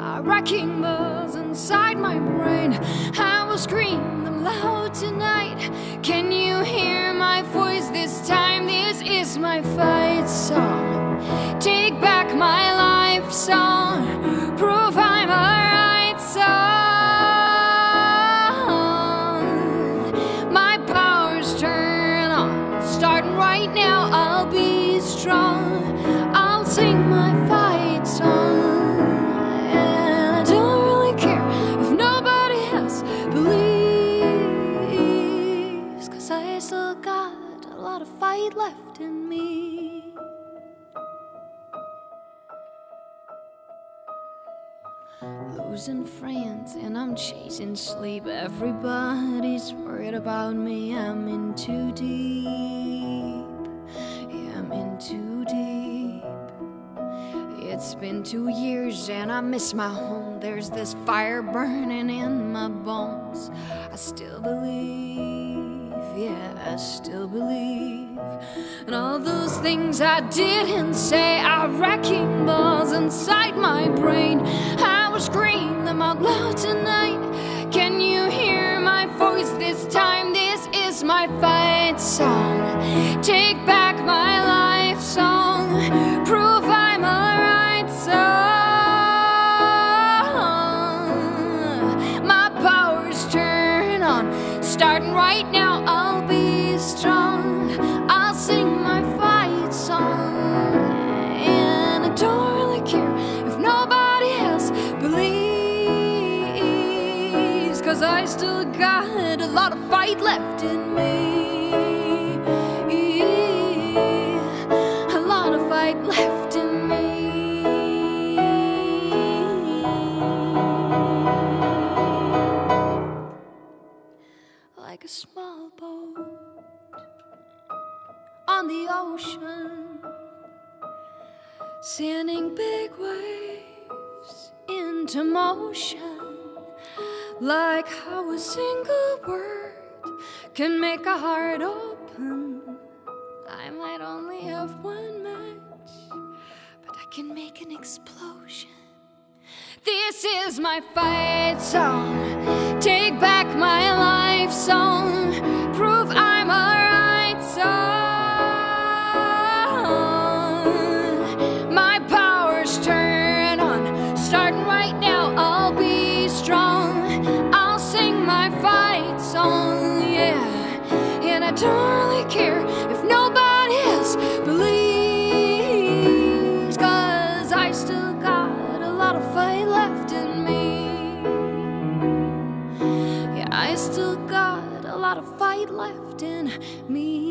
are wrecking balls inside my brain. I will scream them loud tonight. Can you hear my voice this time? This is my fight song. Take back my life song. Prove I'm alright song. My powers turn on. Starting right now, I'll be strong. Still got a lot of fight left in me. Losing friends and I'm chasing sleep. Everybody's worried about me. I'm in too deep. Yeah, I'm in too deep. It's been two years and I miss my home. There's this fire burning in my bones. I still believe, yeah, I still believe. And all those things I didn't say are wrecking balls inside my brain. I will scream them out loud tonight. Can you hear my voice this time? This is my fight song. Take back my life song. Prove I'm alright song. My powers turn on. Starting right now, Cause I still got a lot of fight left in me. A lot of fight left in me. Like a small boat on the ocean, sending big waves into motion, like how a single word can make a heart open. I might only have one match, but I can make an explosion. This is my fight song. Take back my life song. I don't really care if nobody else believes. Cause I still got a lot of fight left in me. Yeah, I still got a lot of fight left in me.